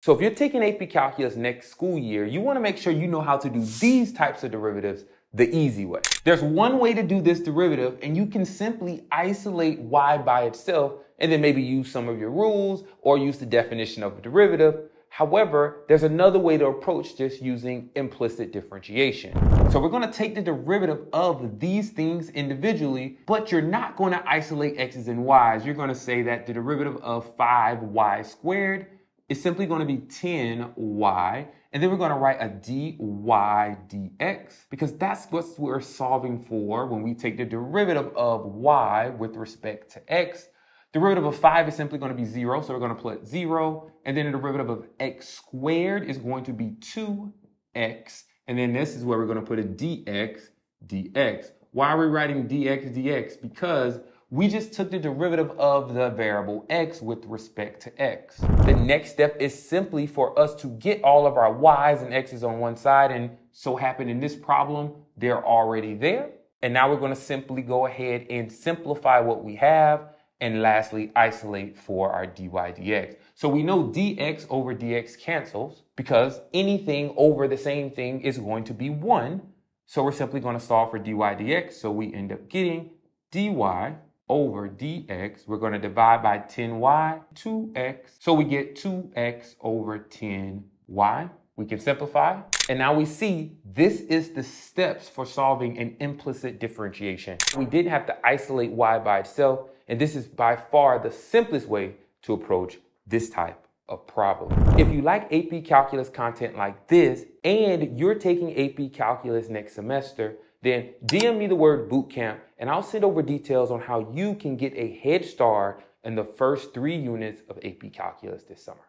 So if you're taking AP Calculus next school year, you wanna make sure you know how to do these types of derivatives the easy way. There's one way to do this derivative and you can simply isolate y by itself and then maybe use some of your rules or use the definition of a derivative. However, there's another way to approach this using implicit differentiation. So we're gonna take the derivative of these things individually, but you're not gonna isolate x's and y's. You're gonna say that the derivative of 5y squared is simply gonna be 10y, and then we're gonna write a dy dx, because that's what we're solving for when we take the derivative of y with respect to x Derivative of 5 is simply going to be 0, so we're going to put 0. And then the derivative of x squared is going to be 2x. And then this is where we're going to put a dx dx. Why are we writing dx dx? Because we just took the derivative of the variable x with respect to x. The next step is simply for us to get all of our y's and x's on one side. And so happen in this problem, they're already there. And now we're going to simply go ahead and simplify what we have and lastly, isolate for our dy dx. So we know dx over dx cancels because anything over the same thing is going to be 1. So we're simply going to solve for dy dx. So we end up getting dy over dx. We're going to divide by 10y, 2x. So we get 2x over 10y. We can simplify. And now we see this is the steps for solving an implicit differentiation. We didn't have to isolate y by itself. And this is by far the simplest way to approach this type of problem. If you like AP Calculus content like this, and you're taking AP Calculus next semester, then DM me the word bootcamp and I'll send over details on how you can get a head start in the first three units of AP Calculus this summer.